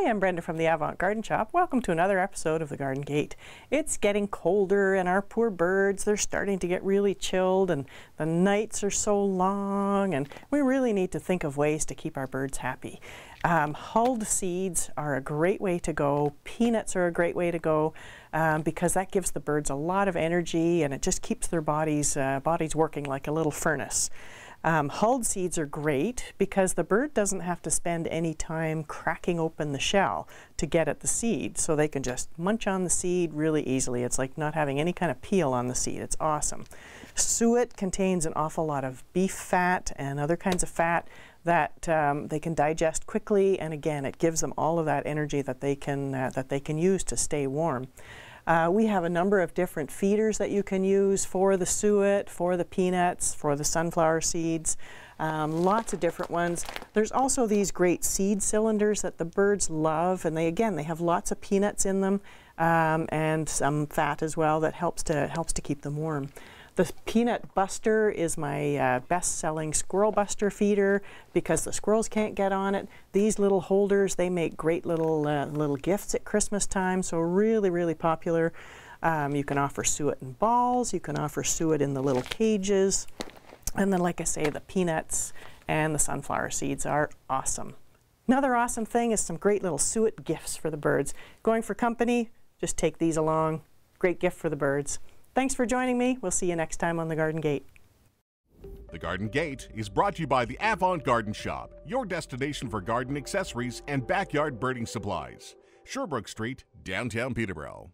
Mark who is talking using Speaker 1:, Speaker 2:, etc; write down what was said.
Speaker 1: Hi, I'm Brenda from the Avant Garden Shop. Welcome to another episode of the Garden Gate. It's getting colder and our poor birds, they're starting to get really chilled and the nights are so long and we really need to think of ways to keep our birds happy. Um, hulled seeds are a great way to go. Peanuts are a great way to go um, because that gives the birds a lot of energy and it just keeps their bodies, uh, bodies working like a little furnace. Um, hulled seeds are great because the bird doesn't have to spend any time cracking open the shell to get at the seed, so they can just munch on the seed really easily. It's like not having any kind of peel on the seed. It's awesome. Suet contains an awful lot of beef fat and other kinds of fat that um, they can digest quickly, and again, it gives them all of that energy that they can uh, that they can use to stay warm. Uh, we have a number of different feeders that you can use for the suet, for the peanuts, for the sunflower seeds. Um, lots of different ones. There's also these great seed cylinders that the birds love, and they again they have lots of peanuts in them um, and some fat as well that helps to helps to keep them warm. The Peanut Buster is my uh, best-selling squirrel buster feeder because the squirrels can't get on it. These little holders, they make great little uh, little gifts at Christmas time, so really, really popular. Um, you can offer suet in balls. You can offer suet in the little cages. And then, like I say, the peanuts and the sunflower seeds are awesome. Another awesome thing is some great little suet gifts for the birds. Going for company, just take these along. Great gift for the birds. Thanks for joining me. We'll see you next time on The Garden Gate.
Speaker 2: The Garden Gate is brought to you by the Avant Garden Shop, your destination for garden accessories and backyard birding supplies. Sherbrooke Street, downtown Peterborough.